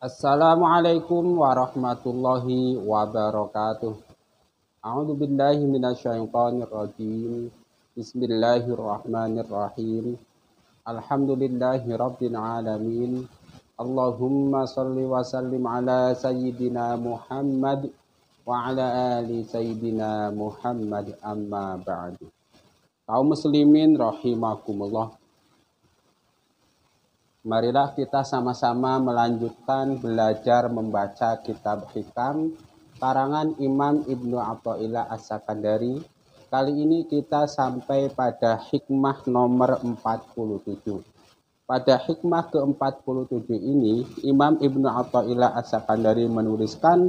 Assalamualaikum warahmatullahi wabarakatuh. A'udzu billahi minasyaitonir rajim. Bismillahirrahmanirrahim. Alhamdulillahi rabbil alamin. Allahumma salli wa sallim ala sayyidina Muhammad wa ala ali sayyidina Muhammad amma ba'du. Kaum muslimin rahimakumullah. Marilah kita sama-sama melanjutkan belajar membaca kitab hikam karangan Imam Ibnu Athaillah As-Sakandari. Kali ini kita sampai pada hikmah nomor 47. Pada hikmah ke-47 ini, Imam Ibnu Athaillah As-Sakandari menuliskan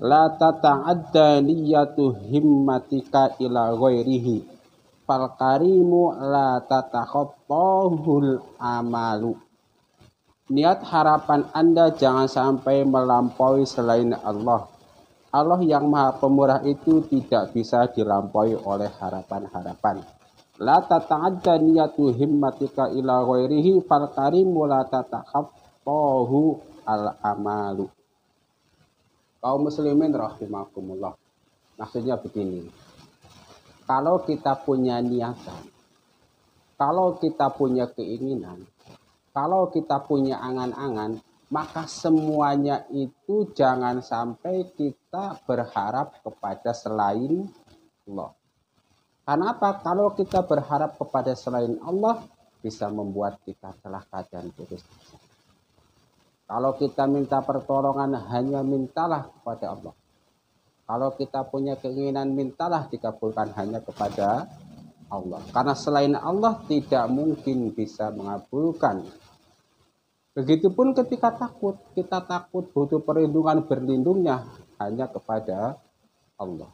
La tata'adda niyatu himmatika ila ghairihi fal karimu la tatakhattahul amalu Niat harapan Anda jangan sampai melampaui selain Allah. Allah yang maha pemurah itu tidak bisa dilampaui oleh harapan-harapan. La tata'adda niyatu himmatika ila ghairihi fal karimu la tatakhattahu al amalu. Kaum muslimin rahimakumullah. Maksudnya begini. Kalau kita punya niatan, kalau kita punya keinginan, kalau kita punya angan-angan, maka semuanya itu jangan sampai kita berharap kepada selain Allah. Karena apa? Kalau kita berharap kepada selain Allah, bisa membuat kita celaka dan putus Kalau kita minta pertolongan, hanya mintalah kepada Allah. Kalau kita punya keinginan, mintalah dikabulkan hanya kepada Allah. Karena selain Allah tidak mungkin bisa mengabulkan. Begitupun ketika takut, kita takut butuh perlindungan berlindungnya hanya kepada Allah.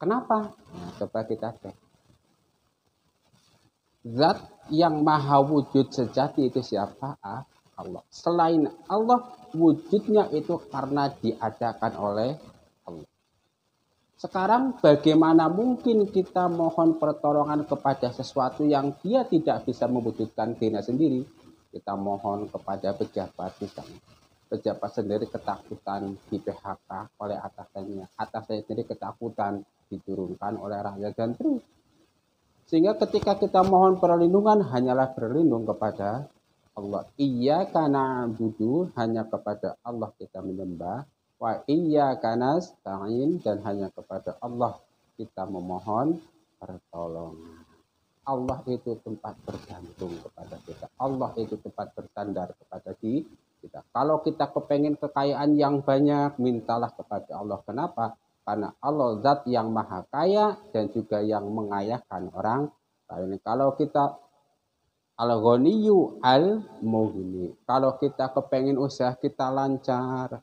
Kenapa? Nah, coba kita cek. Zat yang maha wujud sejati itu siapa? Ah, Allah. Selain Allah, wujudnya itu karena diadakan oleh sekarang bagaimana mungkin kita mohon pertolongan kepada sesuatu yang dia tidak bisa membutuhkan dirinya sendiri? Kita mohon kepada pejabat misalnya. Pejabat sendiri ketakutan di PHK oleh atasannya. Atasannya sendiri ketakutan diturunkan oleh rakyat dan terus. Sehingga ketika kita mohon perlindungan hanyalah berlindung kepada Allah. Iya karena budu hanya kepada Allah kita menyembah wa kanas ta'in dan hanya kepada Allah kita memohon pertolongan. Allah itu tempat bergantung kepada kita. Allah itu tempat bersandar kepada kita. Kalau kita kepengen kekayaan yang banyak, mintalah kepada Allah. Kenapa? Karena Allah zat yang maha kaya dan juga yang mengayahkan orang lain. Kalau kita al-ghaniyu al-mughni. Kalau kita kepengen usaha kita lancar,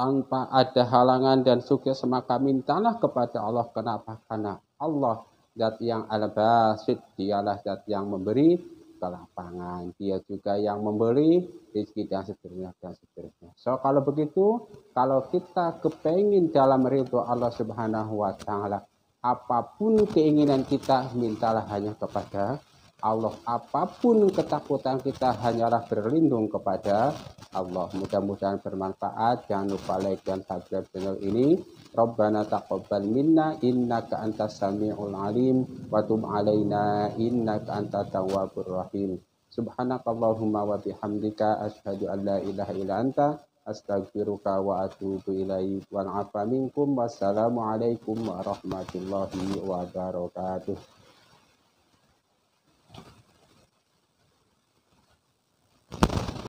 tanpa ada halangan dan sukses maka mintalah kepada Allah kenapa? Karena Allah zat yang al-basid dialah zat yang memberi kelapangan. Dia juga yang memberi rezeki dan seterusnya dan seterusnya. So kalau begitu kalau kita kepengin dalam ridho Allah subhanahu wa ta'ala apa pun keinginan kita mintalah hanya kepada Allah apa pun ketakutan kita hanyalah berlindung kepada Allah. Mudah-mudahan bermanfaat. Jangan lupa like dan subscribe channel ini. Rabbana taqabbal minna innaka antas samiul alim. Wa tub alaina innaka antat tawwabur rahim. Subhanakallahumma wa bihamdika asyhadu an la ilaha illa anta astaghfiruka wa atubu ilaik. Wa minkum. Wassalamu alaikum warahmatullahi wabarakatuh